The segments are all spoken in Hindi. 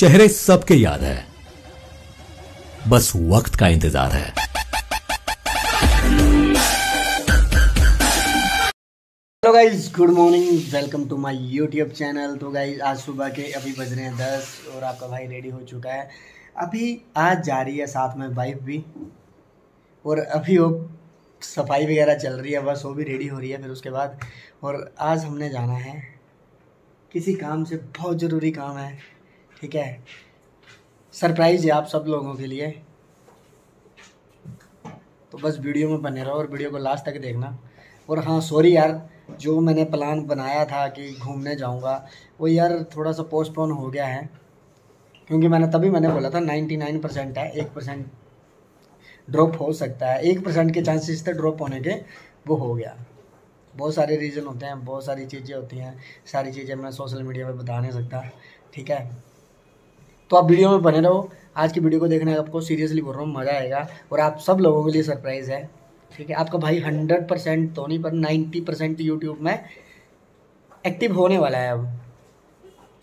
चेहरे सबके याद है। बस वक्त का इंतज़ार है। Hello guys good morning welcome to my YouTube channel तो गाइज़ आज सुबह के अभी बज रहे हैं दस और आपका भाई रेडी हो चुका है। अभी आज जा रही है साथ में वाइफ भी और अभी वो सफ़ाई वगैरह चल रही है, बस वो भी रेडी हो रही है फिर उसके बाद। और आज हमने जाना है किसी काम से, बहुत ज़रूरी काम है। ठीक है? सरप्राइज़ है आप सब लोगों के लिए। तो बस वीडियो में बने रहो और वीडियो को लास्ट तक देखना। और हाँ सॉरी यार, जो मैंने प्लान बनाया था कि घूमने जाऊँगा, वो यार थोड़ा सा पोस्टपोन हो गया है। क्योंकि मैंने, तभी मैंने बोला था नाइन्टी नाइन परसेंट है, एक परसेंट ड्रॉप हो सकता है। एक परसेंट के चांसेस थे ड्रॉप होने के वो हो गया। बहुत सारे रीज़न होते हैं, बहुत सारी चीज़ें होती हैं, सारी चीज़ें मैं सोशल मीडिया पर बता नहीं सकता, ठीक है? तो आप वीडियो में बने रहो। आज की वीडियो को देखने आपको सीरियसली बोल रहा हूँ, मज़ा आएगा और आप सब लोगों के लिए सरप्राइज़ है। ठीक है, आपका भाई हंड्रेड परसेंट तो नहीं, पर नाइन्टी परसेंट यूट्यूब में एक्टिव होने वाला है अब।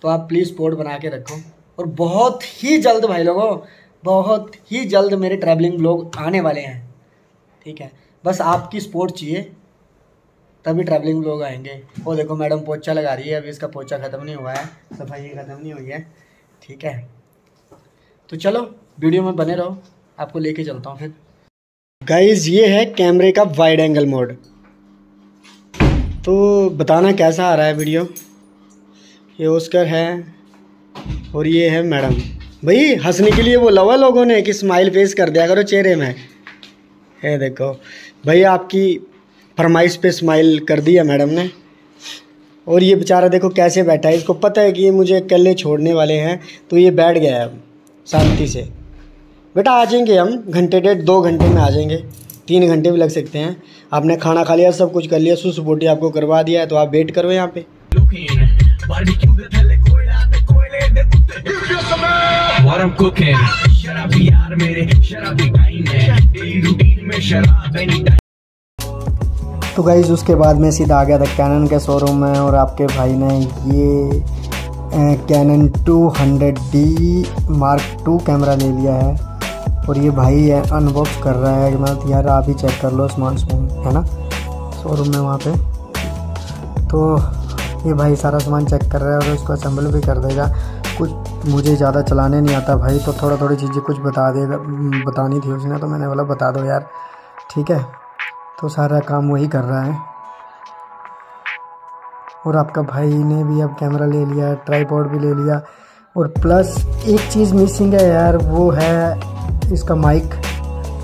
तो आप प्लीज़ स्पोर्ट बना के रखो और बहुत ही जल्द भाई लोगों, बहुत ही जल्द मेरे ट्रैवलिंग ब्लॉग आने वाले हैं। ठीक है, बस आपकी सपोर्ट चाहिए, तभी ट्रैवलिंग ब्लॉग आएँगे। वो देखो, मैडम पोचा लगा रही है, अभी इसका पोचा ख़त्म नहीं हुआ है, सफ़ाई ख़त्म नहीं हुई है। ठीक है तो चलो, वीडियो में बने रहो, आपको लेके चलता हूँ फिर। गाइज़ ये है कैमरे का वाइड एंगल मोड तो बताना कैसा आ रहा है वीडियो? ये ओस्कर है और ये है मैडम। भाई, हंसने के लिए बोला हुआ लोगों ने कि स्माइल फेस कर दिया करो चेहरे में। ये देखो, भाई आपकी फरमाइश पे स्माइल कर दिया मैडम ने। और ये बेचारा देखो कैसे बैठा है, इसको पता है कि ये मुझे अकेले छोड़ने वाले हैं तो ये बैठ गया है। अब शांति से। बेटा, आ जाएँगे हम। घंटे डेढ़, दो घंटे में आ जाएँगे। तीन घंटे भी लग सकते हैं। आपने खाना खा लिया, सब कुछ कर लिया सुस बोटी आपको करवा दिया है तो आप वेट करो यहाँ पे। तो गाइज़ उसके बाद मैं सीधा आ गया था कैनन के शोरूम में और आपके भाई ने ये cannon 200D mark to camera ले लिया है। और ये भाई है अनबॉक्स कर रहा है मतलब यार आप ही चेक कर लो स्मार्ट फ़ोन है ना? शोरूम में वहाँ पे। तो ये भाई सारा सामान चेक कर रहा है और उसको असम्बल भी कर देगा। कुछ मुझे ज़्यादा चलाने नहीं आता भाई तो थोड़ा थोड़ी चीज़ें कुछ बता देगा बतानी थी उसने तो मैंने बोला बता दो यार, ठीक है? तो सारा काम वही कर रहा है। और आपका भाई ने भी अब कैमरा ले लिया ट्राईपॉड भी ले लिया। और प्लस एक चीज़ मिसिंग है यार, वो है इसका माइक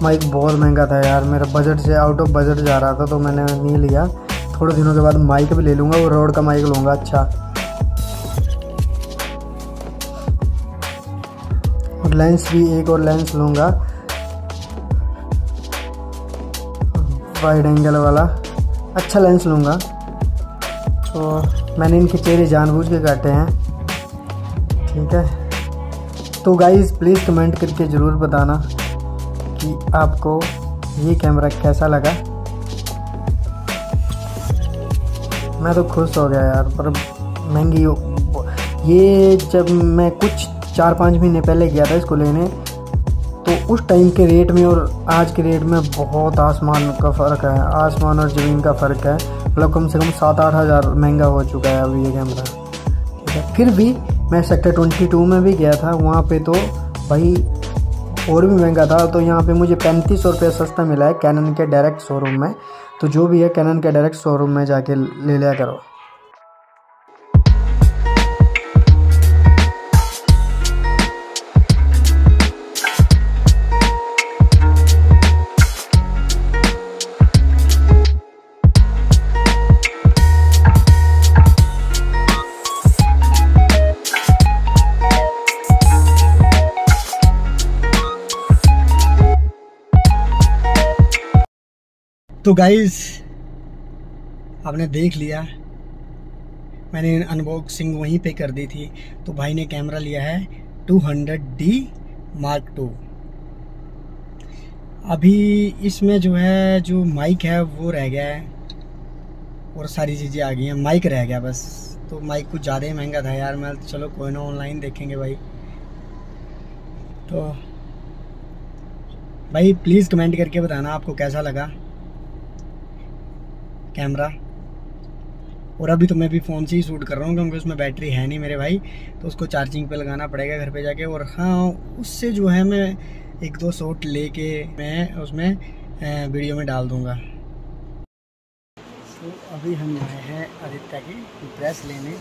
माइक बहुत महँगा था यार, मेरा बजट से आउट ऑफ़ बजट जा रहा था तो मैंने नहीं लिया। थोड़े दिनों के बाद माइक भी ले लूँगा और रोड का माइक लूँगा अच्छा। और लेंस भी एक और लेंस लूँगा। वाइड एंगल वाला अच्छा लेंस लूँगा। तो मैंने इनके चेहरे जानबूझ के काटे हैं। ठीक है? तो गाइस प्लीज़ कमेंट करके ज़रूर बताना कि आपको ये कैमरा कैसा लगा। मैं तो खुश हो गया यार, पर महँगी ये जब मैं कुछ चार पाँच महीने पहले गया था इसको लेने तो उस टाइम के रेट में और आज के रेट में बहुत आसमान का फ़र्क है। आसमान और ज़मीन का फ़र्क है। मतलब कम से कम सात आठ हज़ार महँगा हो चुका है अभी ये कैमरा ठीक है? फिर भी मैं सेक्टर ट्वेंटी टू में भी गया था। वहाँ पे तो भाई और भी महँगा था। तो यहाँ पे मुझे पैंतीस सौ रुपये सस्ता मिला है कैनन के डायरेक्ट शोरूम में। तो जो भी है कैनन के डायरेक्ट शोरूम में जाके ले लिया करो। तो गाइस आपने देख लिया, मैंने अनबॉक्सिंग वहीं पे कर दी थी तो भाई ने कैमरा लिया है 200D मार्क टू अभी इसमें जो है, जो माइक है, वो रह गया है, और सारी चीज़ें आ गई हैं। माइक रह गया बस तो माइक कुछ ज़्यादा ही महँगा था यार, मैं चलो कोई ना ऑनलाइन देखेंगे भाई। तो भाई प्लीज़ कमेंट करके बताना आपको कैसा लगा। कैमरा और अभी तो मैं भी फ़ोन से ही शूट कर रहा हूँ क्योंकि उसमें बैटरी है नहीं मेरे भाई तो उसको चार्जिंग पे लगाना पड़ेगा घर पे जाके। और हाँ उससे जो है मैं एक दो शॉट लेके मैं उसमें वीडियो में डाल दूँगा। तो अभी हम आए हैं आदित्य की ड्रेस लेने।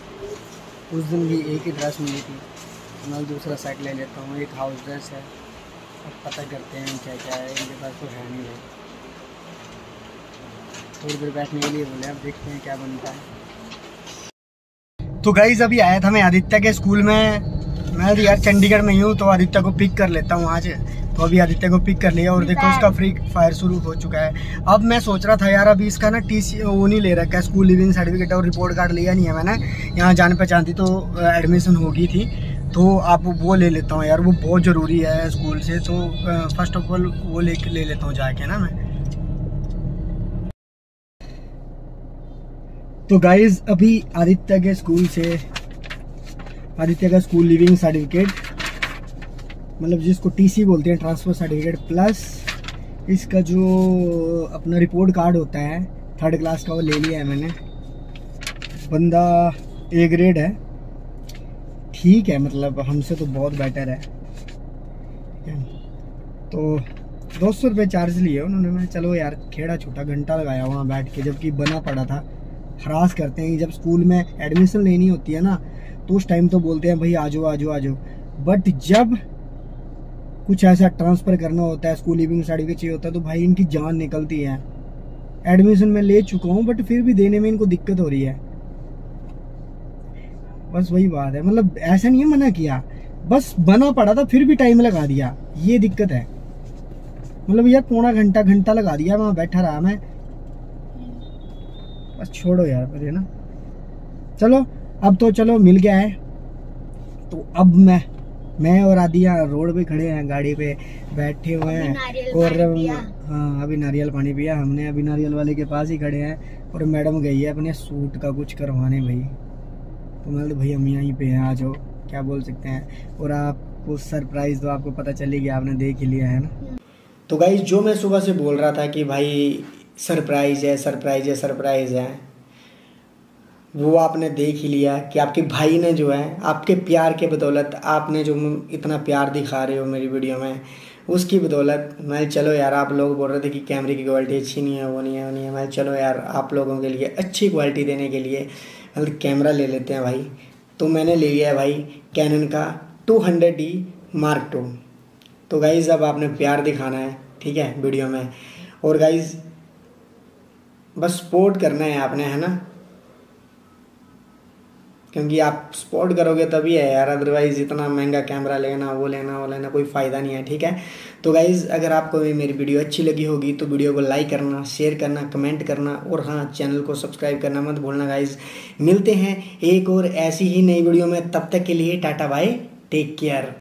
उस दिन भी एक ही ड्रेस मिली थी। तो मैं दूसरा सेट ले लेता हूँ, एक हाउस ड्रेस है। अब पता करते हैं क्या क्या है, इनके पास तो है नहीं है थोड़ी देर बैठने के लिए बोले अब देखते हैं क्या बनता है। तो गाइज़ अभी आया था मैं आदित्य के स्कूल में। मैं यार चंडीगढ़ में ही हूँ तो आदित्य को पिक कर लेता हूँ आज। तो अभी आदित्य को पिक कर लिया और देखो उसका फ्री फायर शुरू हो चुका है। अब मैं सोच रहा था यार अभी इसका ना टी सी वो नहीं ले रखा है स्कूल लिविंग सर्टिफिकेट और रिपोर्ट कार्ड लिया नहीं है मैंने। यहाँ जान पहचान थी तो एडमिशन होगी थी। तो आप वो ले लेता हूँ यार वो बहुत ज़रूरी है स्कूल से। तो फ़र्स्ट ऑफ़ ऑल वो ले ले लेता हूँ जाके ना मैं। तो गाइज़ अभी आदित्य के स्कूल से, आदित्य का स्कूल लिविंग सर्टिफिकेट मतलब जिसको टीसी बोलते हैं ट्रांसफ़र सर्टिफिकेट प्लस इसका जो अपना रिपोर्ट कार्ड होता है थर्ड क्लास का वो ले लिया है मैंने। बंदा ए ग्रेड है। ठीक है मतलब हमसे तो बहुत बेटर है। तो दो सौ रुपये चार्ज लिए उन्होंने। मैं चलो यार खेड़ा छोटा घंटा लगाया वहाँ बैठ के, जबकि बना पड़ा था। हरास करते हैं जब स्कूल में एडमिशन लेनी होती है ना तो उस टाइम तो बोलते हैं, भाई आ जाओ आ बट जब कुछ ऐसा ट्रांसफ़र करना होता है स्कूल लिविंग सर्टिफिकेट चाहिए होता है तो भाई इनकी जान निकलती है। एडमिशन में ले चुका हूँ बट फिर भी देने में इनको दिक्कत हो रही है। बस वही बात है मतलब ऐसा नहीं है मना किया। बस बना पड़ा था, फिर भी टाइम लगा दिया। ये दिक्कत है। मतलब यार, पौना घंटा घंटा लगा दिया वहाँ बैठा रहा, मैं बस छोड़ो यार पर ना? चलो अब तो चलो मिल गया है। तो अब मैं मैं और आदिया रोड पे खड़े हैं गाड़ी पे बैठे हुए हैं। और हाँ अभी नारियल पानी पिया। हमने अभी नारियल वाले के पास ही खड़े हैं। और मैडम गई है अपने सूट का कुछ करवाने भाई। तो मैं तो भाई हम यहीं पे हैं आ जाओ। क्या बोल सकते हैं? और आपको सरप्राइज़ तो आपको पता चली गया आपने देख ही लिया है ना? तो गाइज़ जो मैं सुबह से बोल रहा था कि भाई सरप्राइज़ है सरप्राइज़ है सरप्राइज़ है। वो आपने देख ही लिया कि आपके भाई ने जो है, आपके प्यार के बदौलत आपने जो इतना प्यार दिखा रहे हो मेरी वीडियो में, उसकी बदौलत मैं, चलो यार, आप लोग बोल रहे थे कि कैमरे की क्वालिटी अच्छी नहीं है, वो नहीं है, वो नहीं है। मैं, चलो यार, आप लोगों के लिए अच्छी क्वालिटी देने के लिए मतलब कैमरा ले लेते हैं भाई। तो मैंने ले लिया है भाई कैनन का two hundred D mark two तो गाइज़ अब आपने प्यार दिखाना है, ठीक है, वीडियो में। और गाइज़ बस सपोर्ट करना है आपने, है ना? क्योंकि आप सपोर्ट करोगे तभी है यार अदरवाइज़ इतना महँगा कैमरा लेना, वो लेना वो लेना कोई फ़ायदा नहीं है, ठीक है? तो गाइज़ अगर आपको भी मेरी वीडियो अच्छी लगी होगी तो वीडियो को लाइक करना शेयर करना कमेंट करना, और हाँ चैनल को सब्सक्राइब करना मत भूलना गाइज़ मिलते हैं एक और ऐसी ही नई वीडियो में, तब तक के लिए टाटा बाय टेक केयर